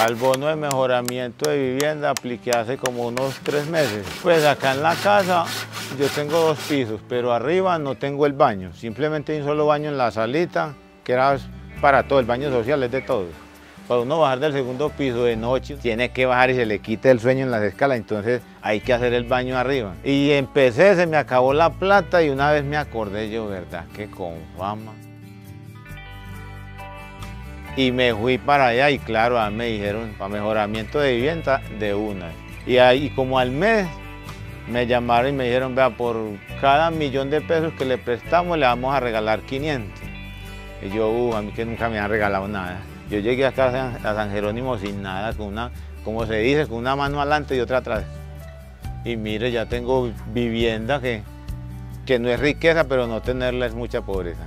Al bono de mejoramiento de vivienda apliqué hace como unos tres meses. Pues acá en la casa yo tengo dos pisos, pero arriba no tengo el baño. Simplemente hay un solo baño en la salita, que era para todo, el baño social es de todos. Para uno bajar del segundo piso de noche, tiene que bajar y se le quita el sueño en las escalas, entonces hay que hacer el baño arriba. Y empecé, se me acabó la plata y una vez me acordé yo, ¿verdad? Que con fama. Y me fui para allá y claro, me dijeron, para mejoramiento de vivienda, de una. Y ahí como al mes me llamaron y me dijeron, vea, por cada millón de pesos que le prestamos le vamos a regalar 500. Y yo, uh, a mí que nunca me han regalado nada. Yo llegué acá a San Jerónimo sin nada, con una, como se dice, con una mano adelante y otra atrás. Y mire, ya tengo vivienda que, que no es riqueza, pero no tenerla es mucha pobreza.